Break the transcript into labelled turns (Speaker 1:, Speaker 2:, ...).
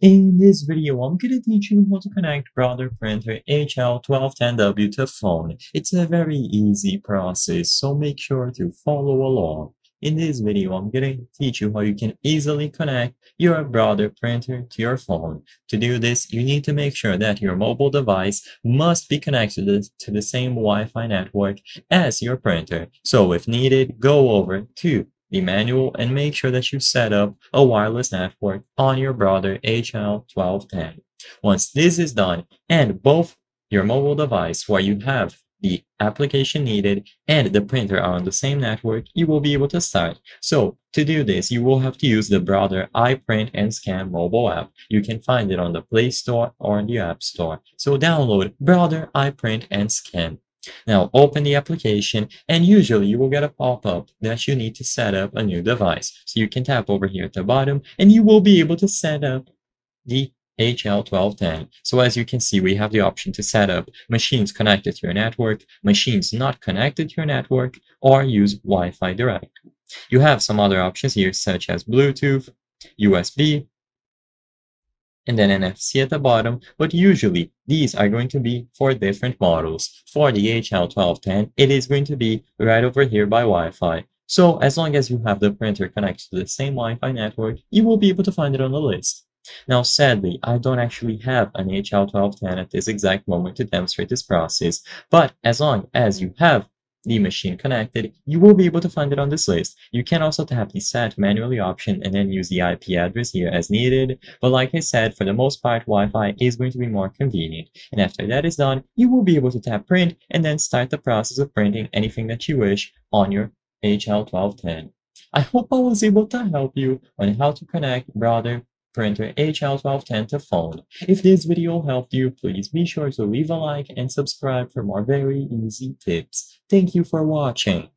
Speaker 1: In this video, I'm going to teach you how to connect Brother Printer HL1210W to phone. It's a very easy process, so make sure to follow along. In this video, I'm going to teach you how you can easily connect your Brother printer to your phone. To do this, you need to make sure that your mobile device must be connected to the same Wi-Fi network as your printer. So if needed, go over to the manual and make sure that you set up a wireless network on your Brother HL1210. Once this is done and both your mobile device where you have the application needed and the printer are on the same network, you will be able to start. So to do this, you will have to use the Brother iPrint and Scan mobile app. You can find it on the Play Store or the App Store. So download Brother iPrint and Scan. Now open the application and usually you will get a pop-up that you need to set up a new device. So you can tap over here at the bottom and you will be able to set up the HL1210. So as you can see, we have the option to set up machines connected to your network, machines not connected to your network, or use Wi-Fi Direct. You have some other options here such as Bluetooth, USB, and then NFC at the bottom, but usually these are going to be for different models. For the HL1210, it is going to be right over here by Wi-Fi. So as long as you have the printer connected to the same Wi-Fi network, you will be able to find it on the list. Now, sadly, I don't actually have an HL1210 at this exact moment to demonstrate this process, but as long as you have the mm-hmm. machine connected, you will be able to find it on this list. You can also tap the set manually option and then use the IP address here as needed, but like I said, for the most part, Wi-Fi is going to be more convenient. And after that is done, you will be able to tap print and then start the process of printing anything that you wish on your HL1210. I hope I was able to help you on how to connect Brother printer HL1210 to phone. If this video helped you, please be sure to leave a like and subscribe for more very easy tips. Thank you for watching.